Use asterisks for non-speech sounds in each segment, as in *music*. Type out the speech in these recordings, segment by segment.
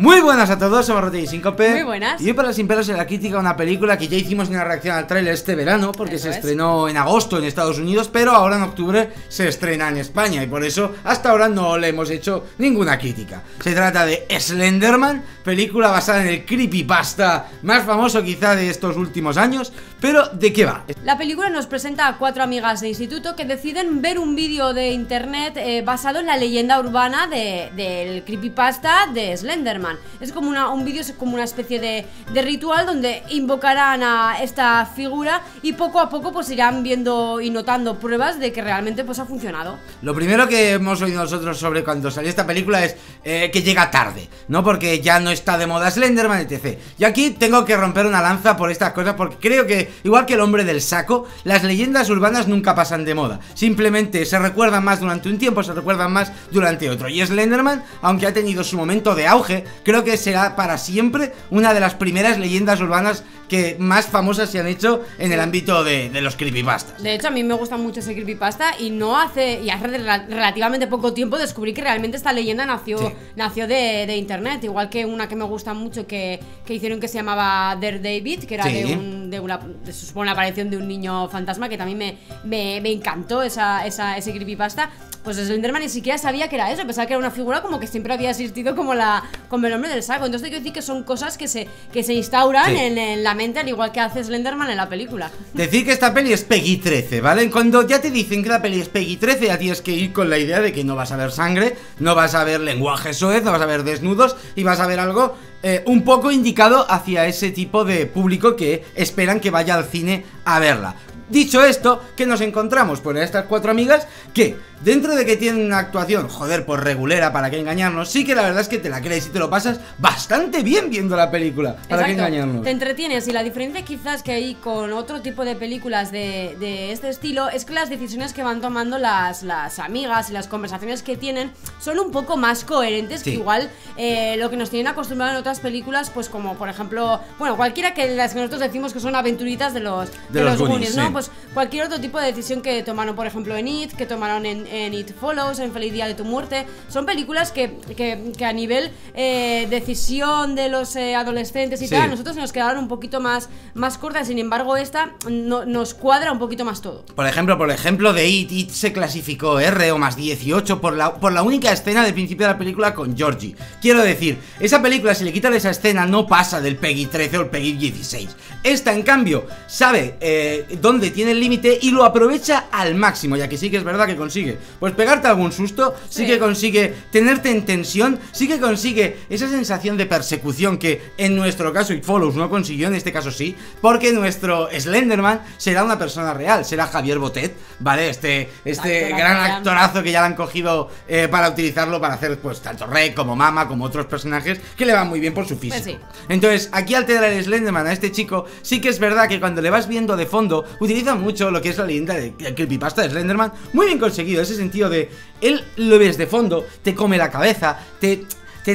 Muy buenas a todos, somos Rote y Síncope. Muy buenas. Y hoy para Sin Pelos en la crítica una película que ya hicimos una reacción al tráiler este verano porque Eso se es. estrenó en agosto en Estados Unidos, pero ahora en octubre se estrena en España y por eso hasta ahora no le hemos hecho ninguna crítica. Se trata de Slenderman, película basada en el creepypasta más famoso quizá de estos últimos años, pero ¿de qué va? La película nos presenta a cuatro amigas de instituto que deciden ver un vídeo de internet eh, basado en la leyenda urbana de- del creepypasta de Slenderman. Es como una, un vídeo, es como una especie de, de ritual donde invocarán a esta figura y poco a poco pues irán viendo y notando pruebas de que realmente pues ha funcionado. Lo primero que hemos oído nosotros sobre cuando salió esta película es eh, que llega tarde, ¿no? Porque ya no está de moda Slenderman, etc. Y aquí tengo que romper una lanza por estas cosas porque creo que, igual que el hombre del saco, las leyendas urbanas nunca pasan de moda. Simplemente se recuerdan más durante un tiempo, se recuerdan más durante otro. Y Slenderman, aunque ha tenido su momento de auge, creo que será para siempre una de las primeras leyendas urbanas que más famosas se han hecho en el ámbito de, de los creepypastas. De hecho, a mí me gusta mucho ese creepypasta y no hace y hace rela- relativamente poco tiempo descubrí que realmente esta leyenda nació, Sí. nació de, de internet, igual que una que me gusta mucho que, que hicieron que se llamaba Der David, que era Sí. de, un- de una supone, la aparición de un niño fantasma, que también me, me, me encantó esa, esa, ese creepypasta. Pues Slenderman ni siquiera sabía que era eso, pensaba que era una figura como que siempre había existido como la como el hombre del saco. Entonces te quiero decir que son cosas que se, que se instauran Sí. en, en la al igual que hace Slenderman en la película. Decir que esta peli es Peggy 13, ¿vale? Cuando ya te dicen que la peli es Peggy 13, ya tienes que ir con la idea de que no vas a ver sangre, no vas a ver lenguaje soez, no vas a ver desnudos y vas a ver algo eh, un poco indicado hacia ese tipo de público que esperan que vaya al cine a verla. Dicho esto, ¿qué nos encontramos? Pues a estas cuatro amigas que, dentro de que tienen una actuación, joder, pues regulera, para que engañarnos, sí que la verdad es que te la crees y te lo pasas bastante bien viendo la película, para que engañarnos. Te entretienes y la diferencia quizás que hay con otro tipo de películas de, de este estilo es que las decisiones que van tomando las, las amigas y las conversaciones que tienen son un poco más coherentes Sí. que igual eh, lo que nos tienen acostumbrado en otras películas, pues como por ejemplo, bueno, cualquiera que las que nosotros decimos que son aventuritas de los, De los Goonies, Goonies, ¿no? sí. Pues cualquier otro tipo de decisión que tomaron, por ejemplo, en It, que tomaron en, en It Follows, en Feliz Día de tu Muerte, son películas que, que- que a nivel eh, decisión de los eh, adolescentes y Sí. tal, a nosotros nos quedaron un poquito más, más cortas, sin embargo esta no- nos cuadra un poquito más todo. Por ejemplo, por ejemplo, de It, It se clasificó R o más 18 por la, por la única escena del principio de la película con Georgie. Quiero decir, esa película, si le quitas esa escena, no pasa del Peggy 13 o el Peggy 16. Esta, en cambio, sabe eh, dónde tiene el límite y lo aprovecha al máximo, ya que sí que es verdad que consigue, pues pegarte algún susto, sí, Sí. que consigue tenerte en tensión, sí que consigue esa sensación de persecución que en nuestro caso It Follows no consiguió, en este caso sí, porque nuestro Slenderman será una persona real, será Javier Botet, ¿vale? Este, este gran actorazo que ya lo han cogido eh, para utilizarlo para hacer pues tanto Rey como Mama, como otros personajes que le van muy bien por su físico. Pues sí. Entonces, aquí al tener el Slenderman a este chico, sí que es verdad que cuando le vas viendo de fondo, utiliza mucho lo que es la leyenda de creepypasta de Slenderman, muy bien conseguido, ese sentido de él lo ves de fondo, te come la cabeza, te,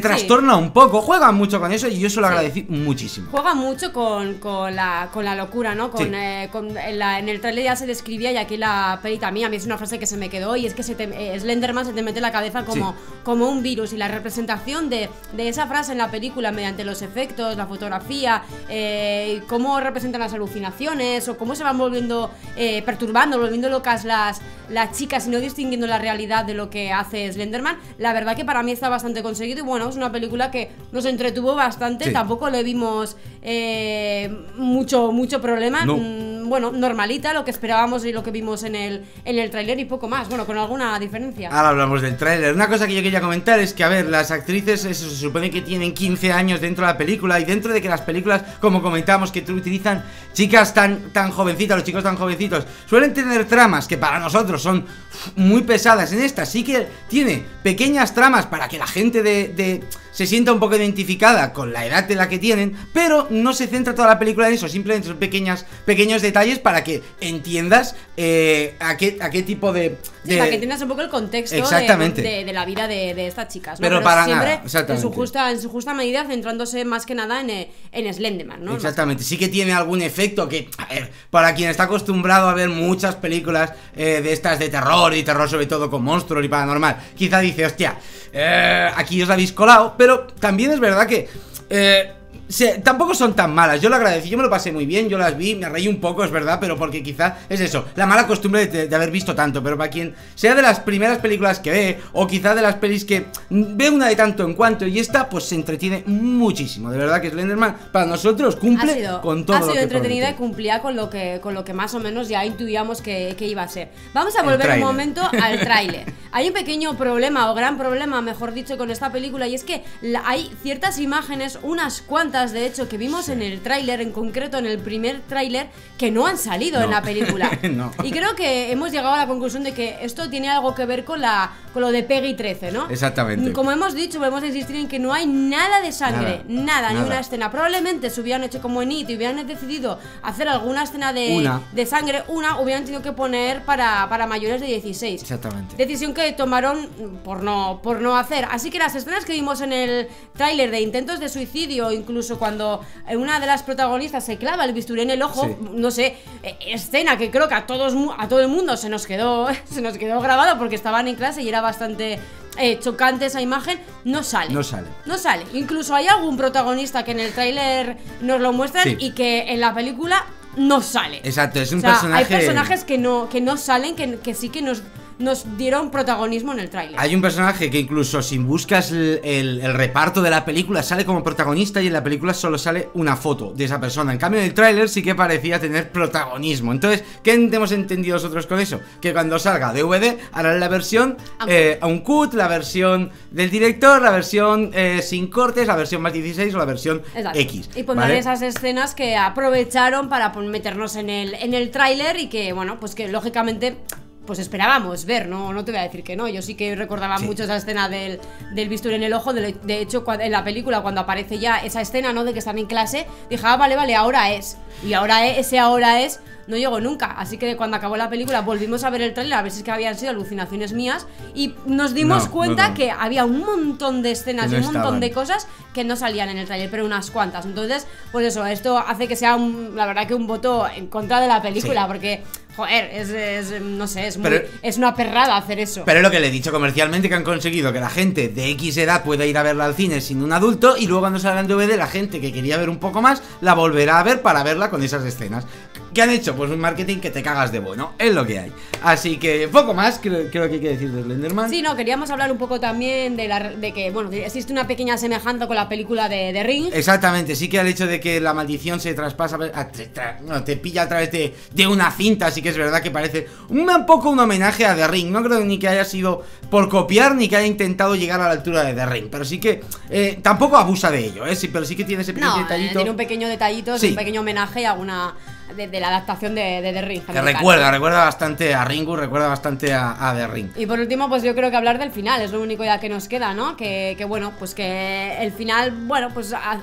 te trastorna un poco, juega mucho con eso y yo se lo Sí. agradecí muchísimo. Juega mucho con, con la, con la locura, ¿no? Con, Sí. eh, con- la- en el trailer ya se describía y aquí la peli también, a mí es una frase que se me quedó y es que se te, eh, Slenderman se te mete en la cabeza como, como un virus y la representación de, de esa frase en la película mediante los efectos, la fotografía, eh, cómo representan las alucinaciones o cómo se van volviendo, eh, perturbando, volviendo locas las, las chicas y no distinguiendo la realidad de lo que hace Slenderman, la verdad que para mí está bastante conseguido y bueno, es una película que nos entretuvo bastante, Sí. tampoco le vimos eh, mucho, mucho problema. No. Bueno, normalita, lo que esperábamos y lo que vimos en el, en el tráiler y poco más, bueno, con alguna diferencia. Ahora hablamos del tráiler. Una cosa que yo quería comentar es que, a ver, las actrices eso, se supone que tienen 15 años dentro de la película y dentro de que las películas, como comentamos, que utilizan chicas tan, tan jovencitas, los chicos tan jovencitos, suelen tener tramas que para nosotros son muy pesadas. En esta sí que tiene pequeñas tramas para que la gente de- se sienta un poco identificada con la edad de la que tienen, pero no se centra toda la película en eso, simplemente son pequeños detalles para que entiendas eh, a, qué, a qué tipo de, Sí, para que entiendas un poco el contexto de- Exactamente. De, de la vida de, de estas chicas. ¿no? Pero para siempre nada, en su, justa, en su justa medida centrándose más que nada en, eh, en Slenderman, ¿no? Exactamente, sí que tiene algún efecto que, a ver, para quien está acostumbrado a ver muchas películas eh, de estas de terror y terror sobre todo con monstruos y paranormal, quizá dice, hostia, eh, aquí os habéis colado, pero también es verdad que... eh, se- tampoco son tan malas, yo lo agradecí, yo me lo pasé muy bien, yo las vi, me reí un poco, es verdad, pero porque quizá es eso, la mala costumbre de, de haber visto tanto, pero para quien sea de las primeras películas que ve, o quizá de las pelis que ve una de tanto en cuanto y esta, pues se entretiene muchísimo, de verdad que Slenderman para nosotros cumple ha sido, con todo ha lo sido que entretenida y cumplía con lo que con lo que más o menos ya intuíamos que, que iba a ser. Vamos a El volver un momento al *laughs* tráiler. Hay un pequeño problema o gran problema, mejor dicho, con esta película y es que hay ciertas imágenes, unas cuantas de hecho que vimos en el tráiler, en concreto en el primer tráiler, que no han salido en la película. *laughs* No. Y creo que hemos llegado a la conclusión de que esto tiene algo que ver con la con lo de Peggy 13, ¿no? Exactamente. Como hemos dicho, volvemos a insistir en que no hay nada de sangre, Nada, nada, ni una escena. Probablemente se hubieran hecho como en It y hubieran decidido hacer alguna escena de, de sangre, una hubieran tenido que poner para, para mayores de 16. Exactamente. Decisión que tomaron por no, por no hacer. Así que las escenas que vimos en el tráiler de intentos de suicidio, incluso cuando eh, una de las protagonistas se clava el bisturí en el ojo, Sí. no sé, eh, escena que creo que a todos a todo el mundo se nos quedó *laughs* se nos quedó grabado porque estaban en clase y era bastante eh, chocante esa imagen, no sale. No sale. No sale. Incluso hay algún protagonista que en el tráiler nos lo muestran Sí. y que en la película no sale. Exacto, es un O sea, personaje. Hay personajes que no, que no salen, que, que sí que nos, nos dieron protagonismo en el tráiler. Hay un personaje que incluso si buscas el, el- el reparto de la película sale como protagonista y en la película solo sale una foto de esa persona. En cambio en el tráiler sí que parecía tener protagonismo. Entonces, ¿qué hemos entendido nosotros con eso? Que cuando salga DVD harán la versión Uncut. eh, uncut, la versión del director, la versión eh, sin cortes, la versión más 16 o la versión Exacto. X. Y pondrán ¿vale? esas escenas que aprovecharon para meternos en el, en el tráiler y que, bueno, pues que lógicamente pues esperábamos ver, no, no te voy a decir que no. Yo sí que recordaba Sí. mucho esa escena del, del bisturí en el ojo. De, de hecho, en la película, cuando aparece ya esa escena, ¿no? De que están en clase, dije, ah, vale, vale, ahora es. Y ahora es, ese ahora es no llegó nunca. Así que cuando acabó la película volvimos a ver el tráiler a ver si es que habían sido alucinaciones mías y nos dimos No, cuenta no, no. que había un montón de escenas y un montón estaban. de cosas que no salían en el tráiler, pero unas cuantas. Entonces, pues eso, esto hace que sea un- la verdad que un voto en contra de la película, Sí. porque, joder, es, es, no sé, es, muy- Pero- es una perrada hacer eso. Pero es lo que le he dicho comercialmente que han conseguido que la gente de X edad pueda ir a verla al cine sin un adulto y luego cuando salga en DVD la gente que quería ver un poco más la volverá a ver para verla con esas escenas. ¿Qué han hecho? Pues un marketing que te cagas de bueno, es lo que hay. Así que poco más creo, creo que hay que decir de Slenderman. Sí, no, queríamos hablar un poco también de, la, de que, bueno, existe una pequeña semejanza con la película de, de Ring. Exactamente, sí que el hecho de que la maldición se traspasa, a- tra- no, te pilla a través de, de una cinta, sí que es verdad que parece un, un poco un homenaje a The Ring. No creo ni que haya sido por copiar ni que haya intentado llegar a la altura de The Ring, pero sí que eh, tampoco abusa de ello, ¿eh? Sí, pero sí que tiene ese pequeño No, eh, detallito. tiene un pequeño detallito, Sí. un pequeño homenaje a una de, de la adaptación de, de The Ring. Que recuerda, recuerda bastante a Ringu, recuerda bastante a, a The Ring. Y por último, pues yo creo que hablar del final, es lo único ya que nos queda, ¿no? Que, que bueno, pues que el final, bueno, pues a-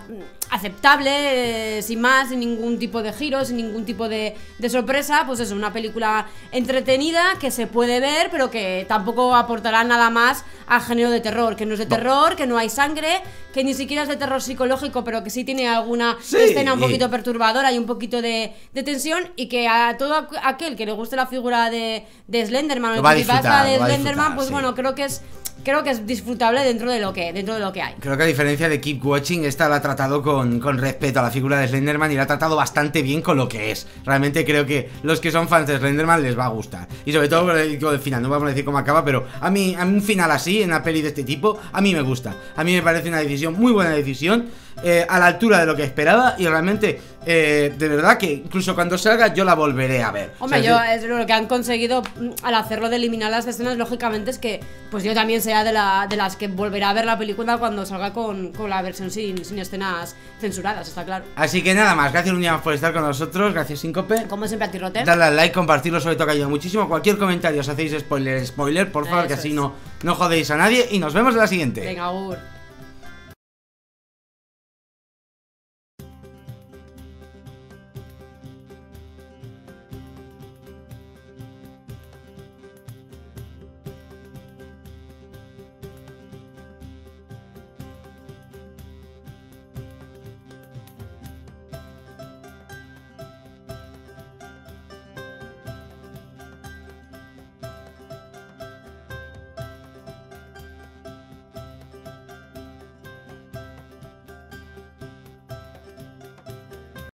aceptable, eh, sin más, sin ningún tipo de giro, sin ningún tipo de, de sorpresa, pues es una película entretenida que se puede ver, pero que tampoco aportará nada más al género de terror, que no es de No. terror, que no hay sangre, que ni siquiera es de terror psicológico, pero que sí tiene alguna Sí. escena un poquito perturbadora y un poquito de, de tensión y que a todo aqu- aquel que le guste la figura de, de Slenderman o de Slenderman, pues sí. bueno, creo que es creo que es disfrutable dentro de lo que dentro de lo que hay. Creo que a diferencia de Keep Watching, esta la ha tratado con, con respeto a la figura de Slenderman y la ha tratado bastante bien con lo que es. Realmente creo que los que son fans de Slenderman les va a gustar. Y sobre todo con el, con el final, no vamos a decir cómo acaba, pero a mí, a mí un final así, en una peli de este tipo, a mí me gusta. A mí me parece una decisión, muy buena decisión, eh, a la altura de lo que esperaba y realmente, eh, de verdad que incluso cuando salga yo la volveré a ver. Hombre, O sea, yo es lo que han conseguido mm, al hacerlo de eliminar las escenas, lógicamente es que pues yo también sea de, la, de las que volverá a ver la película cuando salga con, con la versión sin, sin escenas censuradas, está claro. Así que nada más, gracias un día más por estar con nosotros, gracias Síncope. Como siempre a ti, Roter. Darle al like, compartirlo, sobre todo que ayuda muchísimo. Cualquier comentario os hacéis spoiler, spoiler, por favor, que así es. no, no jodéis a nadie. Y nos vemos en la siguiente. Venga, Agur.